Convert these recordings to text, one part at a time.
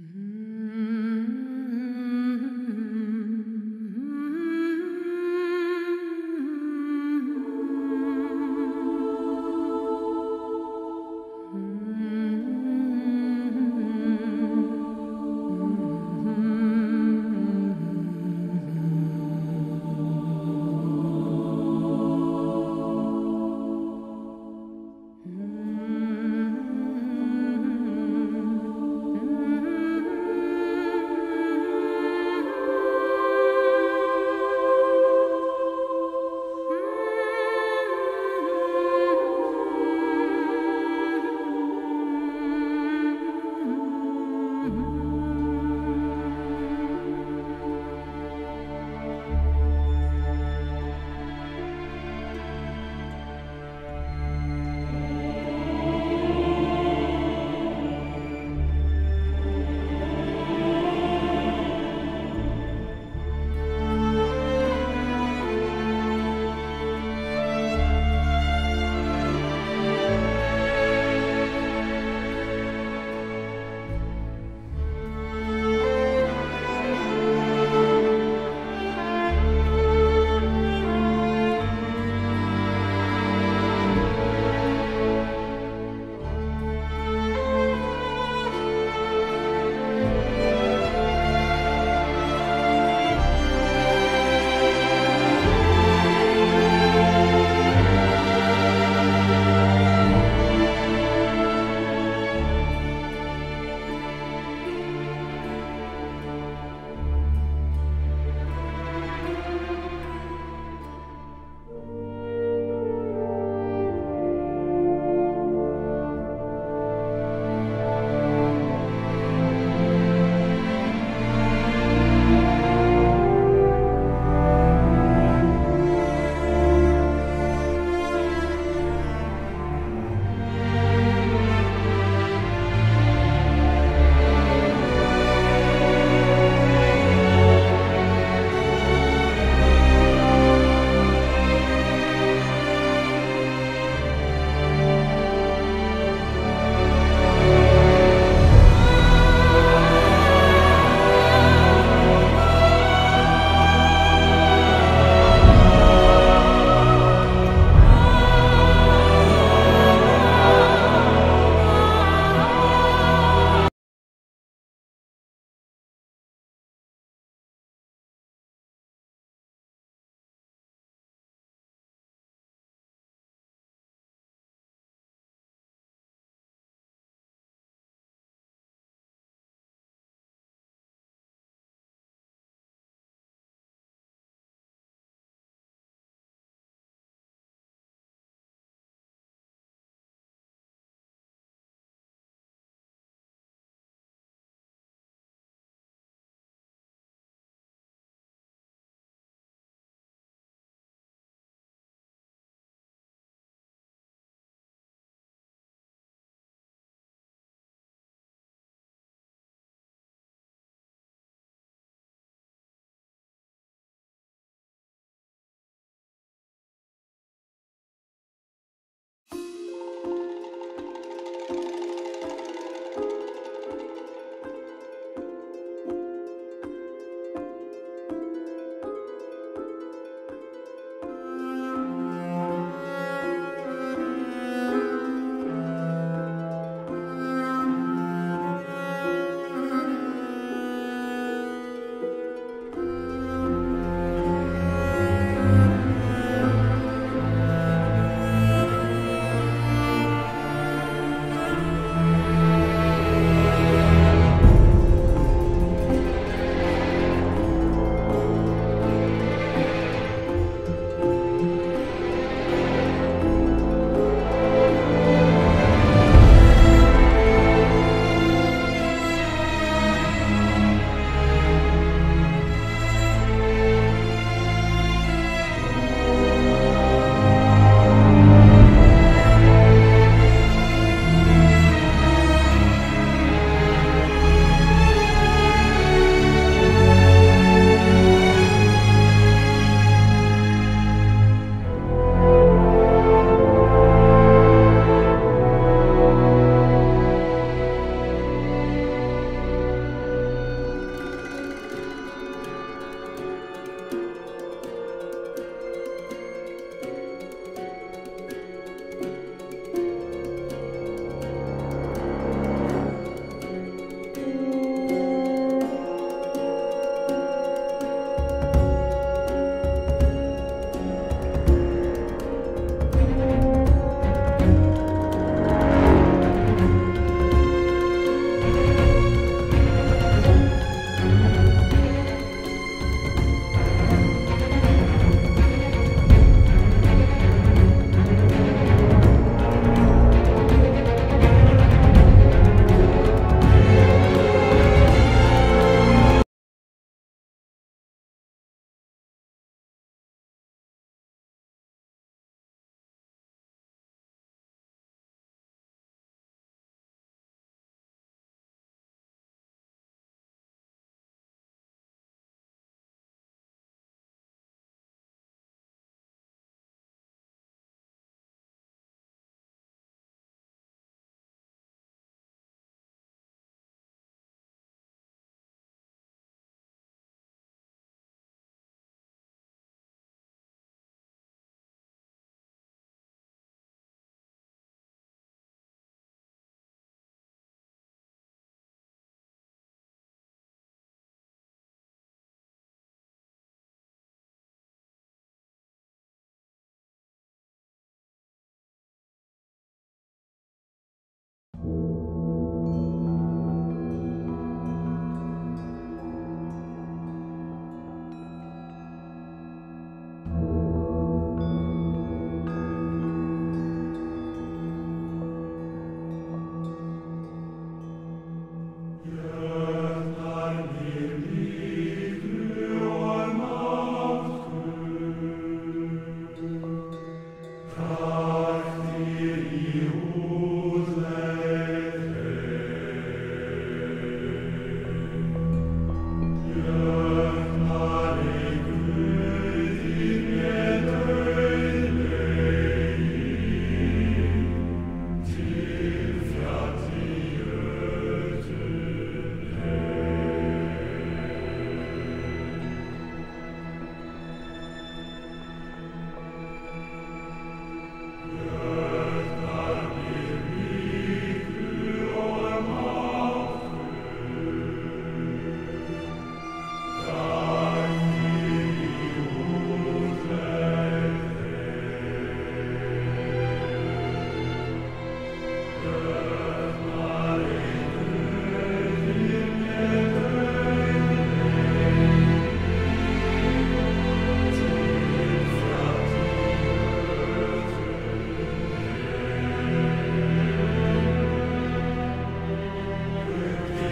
Mm-hmm.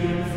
you.